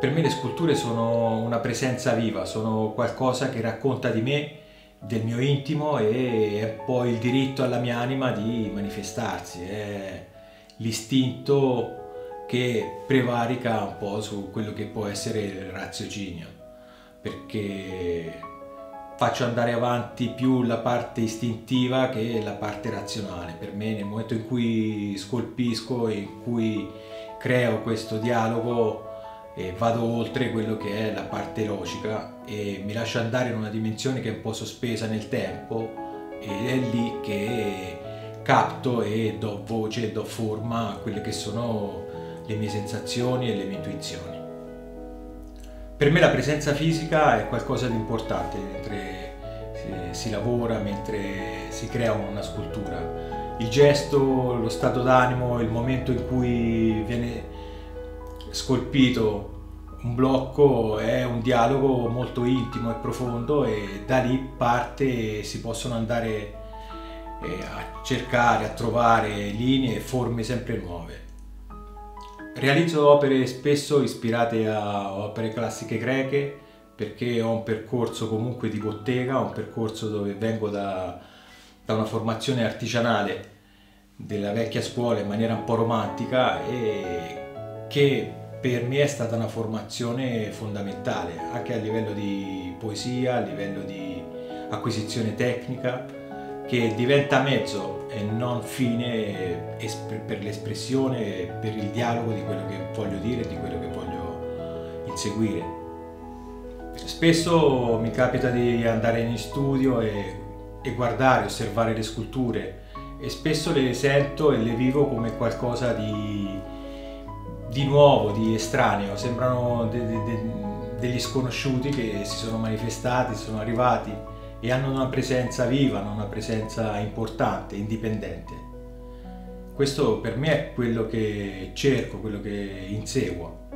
Per me le sculture sono una presenza viva, sono qualcosa che racconta di me, del mio intimo e è poi il diritto alla mia anima di manifestarsi, è l'istinto che prevarica un po' su quello che può essere il raziocinio, perché faccio andare avanti più la parte istintiva che la parte razionale. Per me nel momento in cui scolpisco in cui creo questo dialogo e vado oltre quello che è la parte logica e mi lascio andare in una dimensione che è un po' sospesa nel tempo ed è lì che capto e do voce, do forma a quelle che sono le mie sensazioni e le mie intuizioni. Per me la presenza fisica è qualcosa di importante mentre si lavora, mentre si crea una scultura. Il gesto, lo stato d'animo, il momento in cui viene scolpito un blocco è un dialogo molto intimo e profondo e da lì parte si possono andare eh, a cercare, a trovare linee e forme sempre nuove. Realizzo opere spesso ispirate a opere classiche greche perché ho un percorso comunque di bottega, un percorso dove vengo da, da una formazione artigianale della vecchia scuola in maniera un po' romantica e che per me è stata una formazione fondamentale anche a livello di poesia, a livello di acquisizione tecnica che diventa mezzo e non fine per l'espressione, per il dialogo di quello che voglio dire e di quello che voglio inseguire. Spesso mi capita di andare in studio e, e guardare, osservare le sculture e spesso le sento e le vivo come qualcosa di, di nuovo, di estraneo, sembrano de, de, de, degli sconosciuti che si sono manifestati, sono arrivati e hanno una presenza viva, hanno una presenza importante, indipendente. Questo per me è quello che cerco, quello che inseguo.